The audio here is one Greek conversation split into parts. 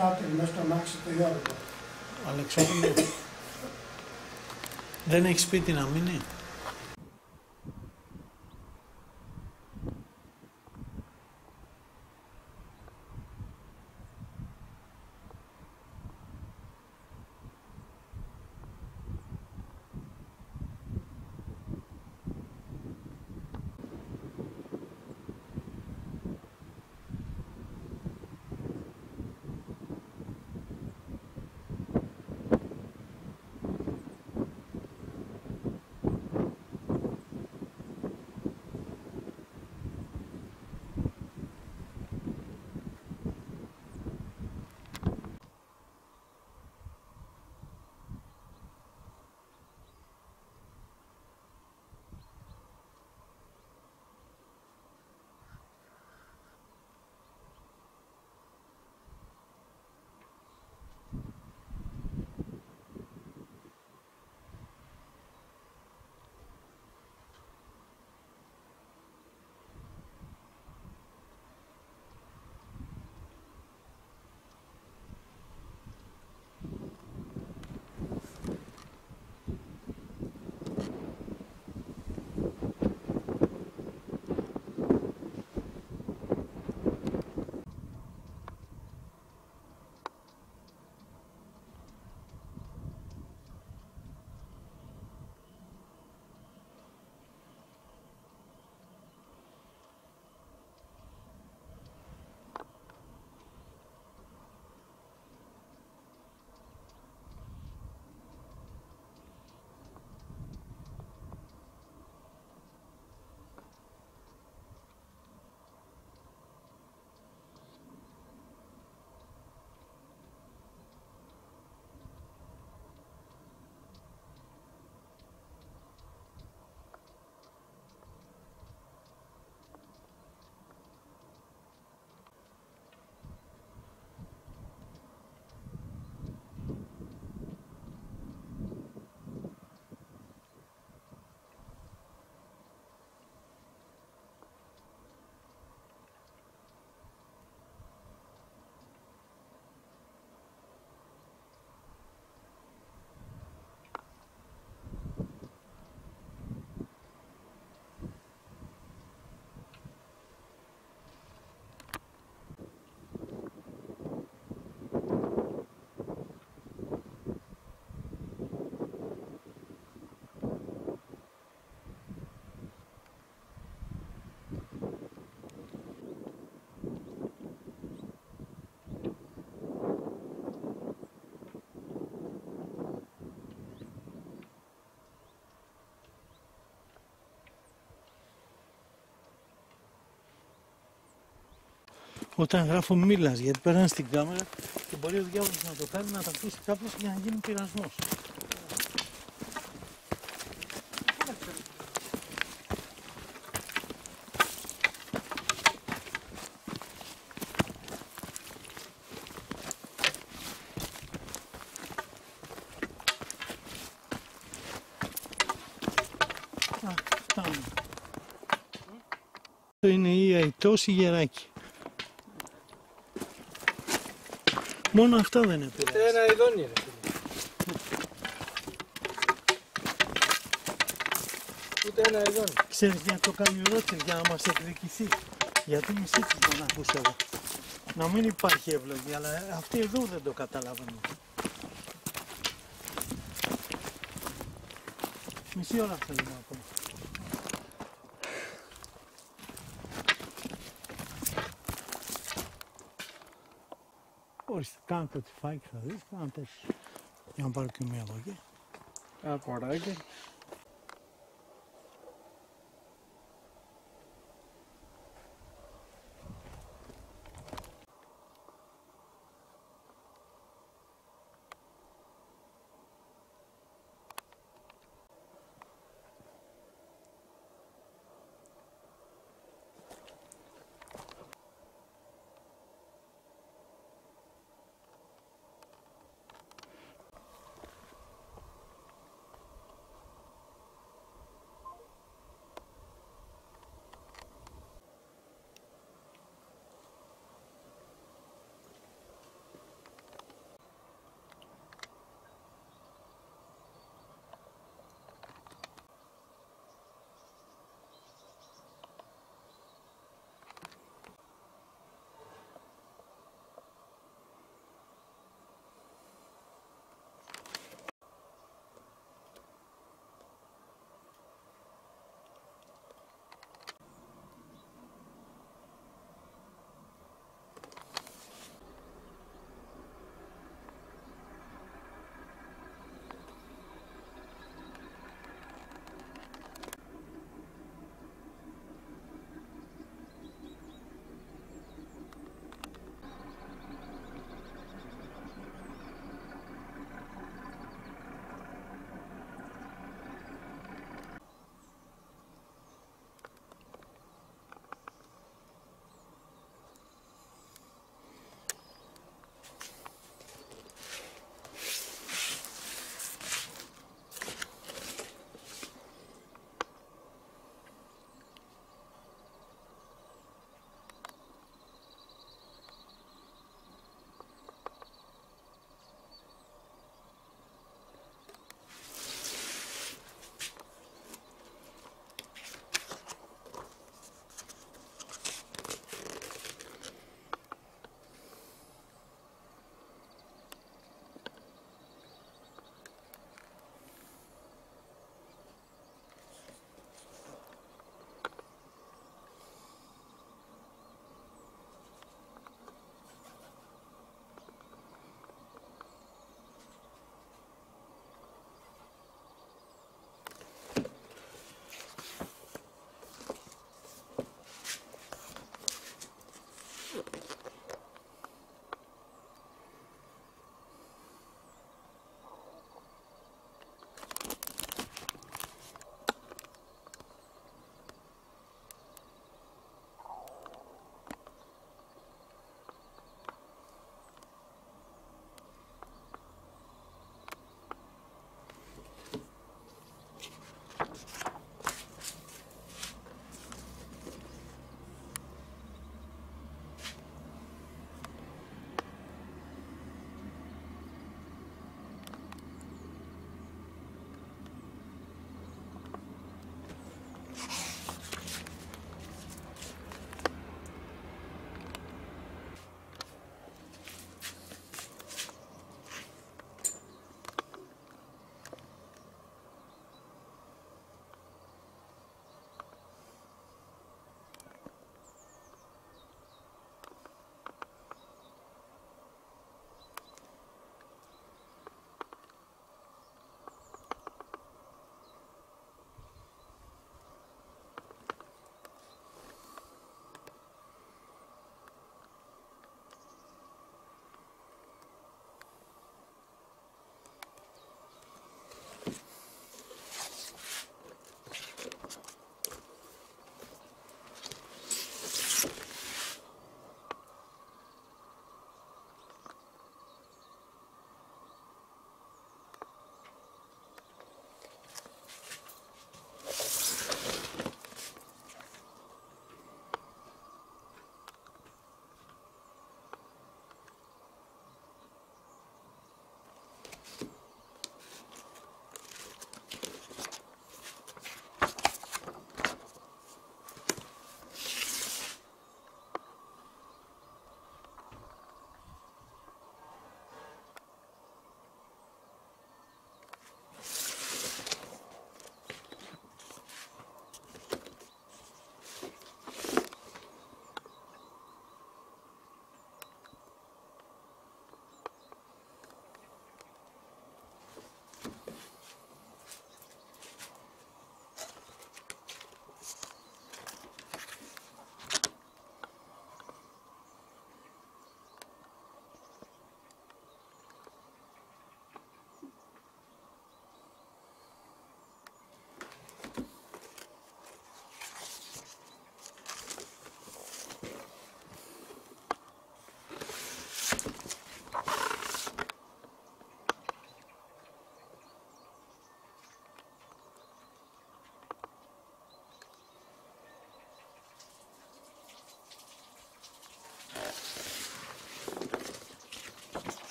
κάτω μέσα στο αμάξι το Γιώργο. Αλεξόπουλο. Δεν έχεις σπίτι να μείνει. Όταν γράφω μίλας, γιατί περνάει στην κάμερα και μπορεί ο διάβολος να το κάνει να τα ακούσει κάποιος για να γίνει πειρασμός. Α, φτάνει. Αυτό είναι η αητός η γεράκι. Μόνο αυτό δεν επηρεάζει. Ένα ειδόνι ρε φίλε. Ούτε ένα ειδόνι. Ξέρεις για το κάνει ο Ρότσερ για να μας εκδικηθεί. Γιατί μισή τους τον ακούς εγώ. Να μην υπάρχει ευλογία, αλλά αυτοί εδώ δεν το καταλαβαίνουν. Μισή ώρα θέλουμε ακόμα. Ορίστε, κάντε ό,τι φάει και θα δεις, κάντε έτσι. Για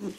να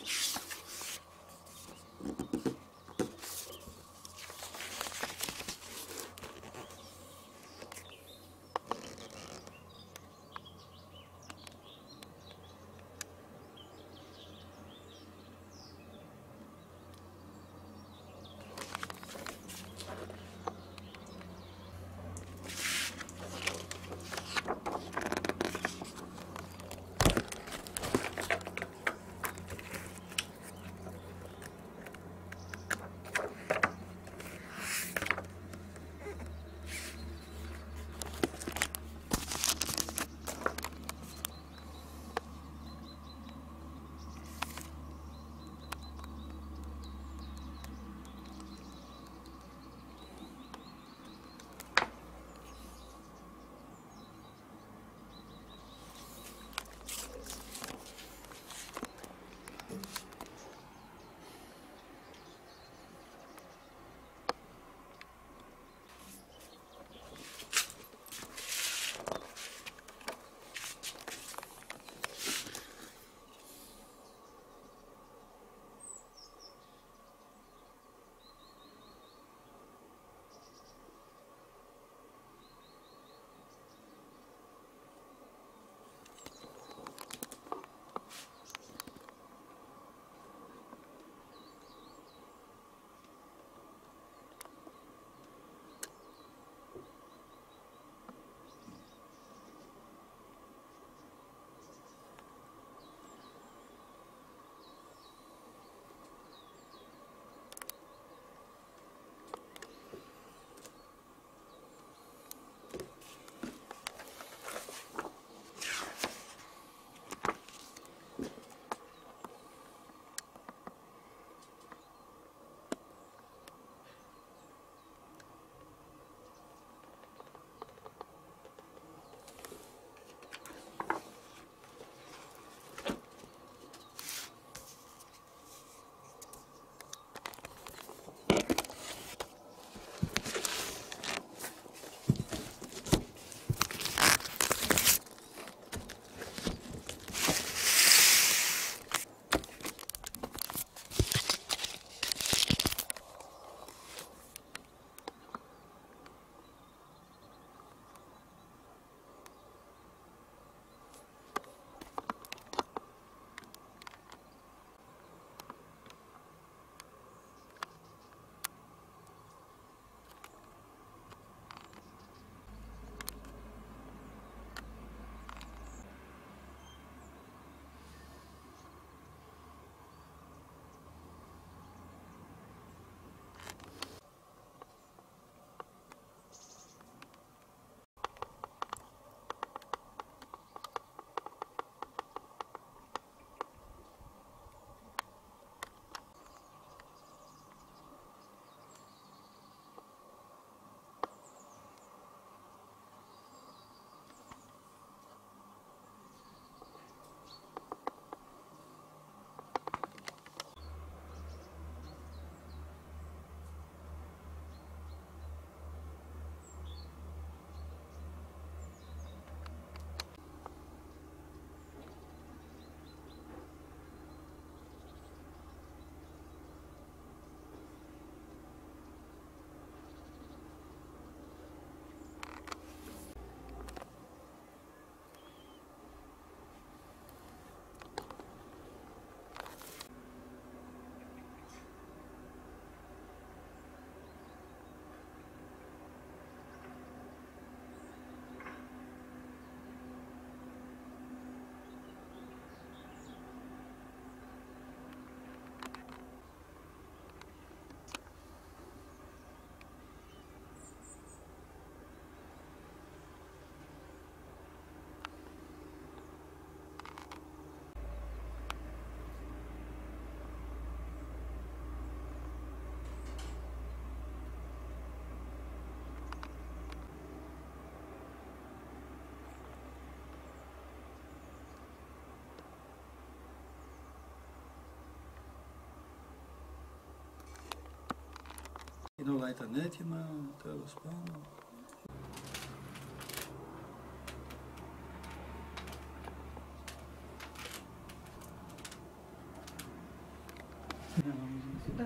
όλα ήταν έτοιμα, τέλος πάντων.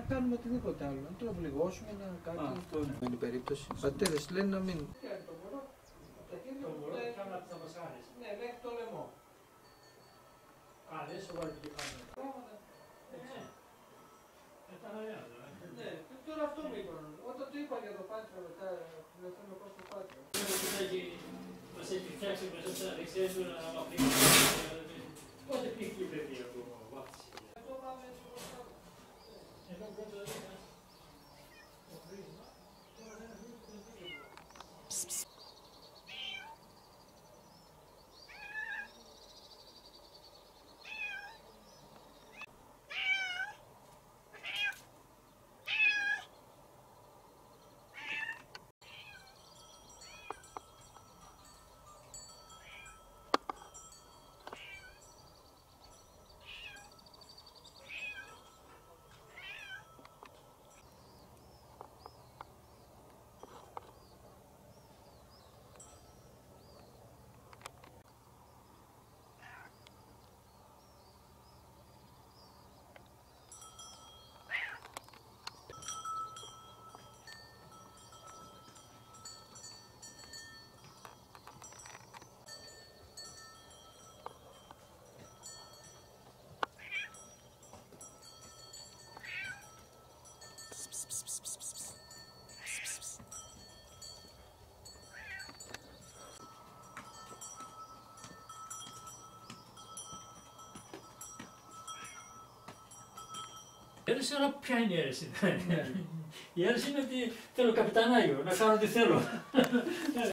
κάνουμε οτιδήποτε άλλο. Να το πληγώσουμε, να κάτι. Α, αυτό είναι. Είναι η περίπτωση. Οι πατέρες λένε να μην. Ναι, μέχρι το λαιμό. Α, δεν σου βάλει και πάνω. Ναι, τώρα αυτό μου είπαν. Όταν το είπα για το πάτριο μετά, δεν θέλω να πάω στο πάτριο. Μας έχει φτιάξει μέσα στα δεξιά του να μαθαίνει. Πότε πήγε η παιδεία του βάφτισε. Αυτό πάμε στο μπροστά. Εδώ πρώτα δεν Η αίρεση τώρα ποια είναι η αίρεση. Η αίρεση είναι ότι θέλω καπιτανάγιο, να κάνω τι θέλω.